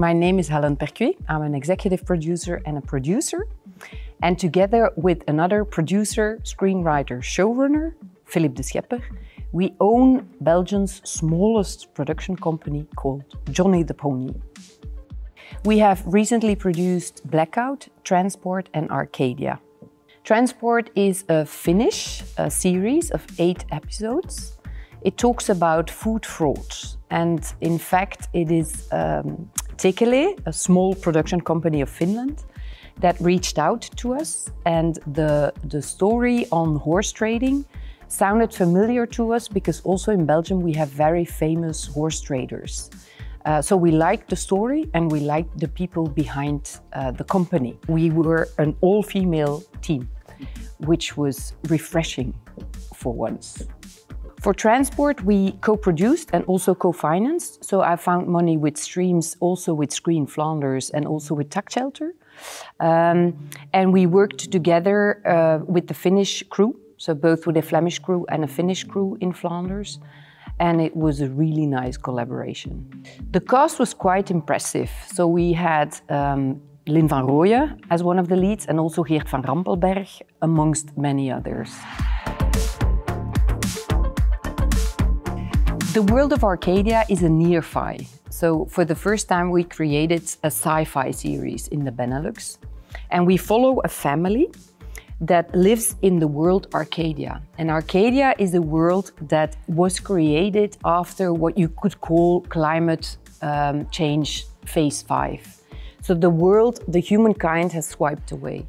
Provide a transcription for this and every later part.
My name is Helen Perquy. I'm an executive producer and a producer. And together with another producer, screenwriter, showrunner, Philippe de Schepper, we own Belgium's smallest production company called Jonnydepony. We have recently produced Blackout, Transport and Arcadia. Transport is a Finnish a series of eight episodes. It talks about food fraud and in fact it is um, Tekele, a small production company of Finland, that reached out to us and the, the story on horse trading sounded familiar to us because also in Belgium we have very famous horse traders. Uh, so we liked the story and we liked the people behind uh, the company. We were an all-female team, which was refreshing for once. For transport, we co-produced and also co-financed. So I found money with streams, also with Screen Flanders and also with Tax Shelter. Um, and we worked together uh, with the Finnish crew, so both with a Flemish crew and a Finnish crew in Flanders. And it was a really nice collaboration. The cast was quite impressive. So we had um, Lynn van Royen as one of the leads and also Geert van Rampelberg, amongst many others. The world of Arcadia is a near-fi. So for the first time we created a sci-fi series in the Benelux. And we follow a family that lives in the world Arcadia. And Arcadia is a world that was created after what you could call climate um, change phase five. So the world, the humankind has swiped away.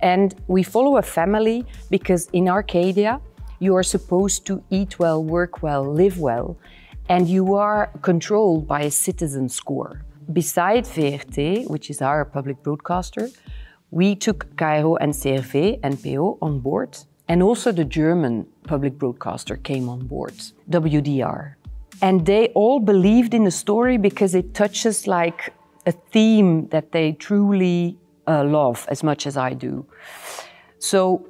And we follow a family because in Arcadia, you are supposed to eat well, work well, live well, and you are controlled by a citizen score. Beside VRT, which is our public broadcaster, we took KRO-NCRV, NPO, on board, and also the German public broadcaster came on board, WDR. And they all believed in the story because it touches like a theme that they truly uh, love as much as I do. So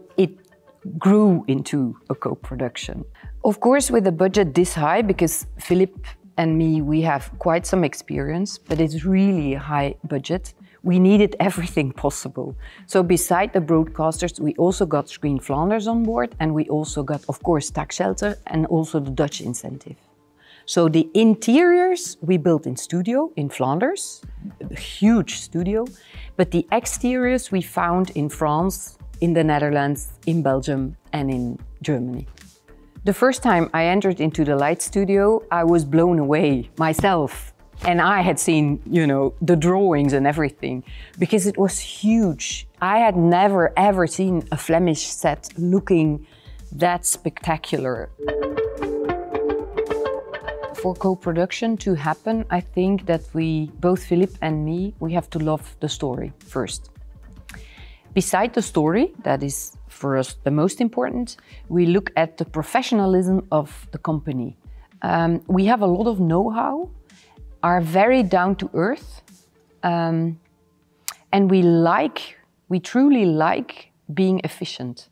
grew into a co-production. Of course, with a budget this high, because Philippe and me, we have quite some experience, but it's really a high budget. We needed everything possible. So beside the broadcasters, we also got Screen Flanders on board, and we also got, of course, Tax Shelter and also the Dutch incentive. So the interiors we built in studio in Flanders, a huge studio, but the exteriors we found in France, in the Netherlands, in Belgium and in Germany. The first time I entered into the light studio, I was blown away myself. And I had seen, you know, the drawings and everything because it was huge. I had never ever seen a Flemish set looking that spectacular. For co-production to happen, I think that we, both Philippe and me, we have to love the story first. Beside the story, that is for us the most important, we look at the professionalism of the company. Um, we have a lot of know-how, are very down to earth, um, and we like, we truly like being efficient.